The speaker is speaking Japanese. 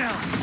now.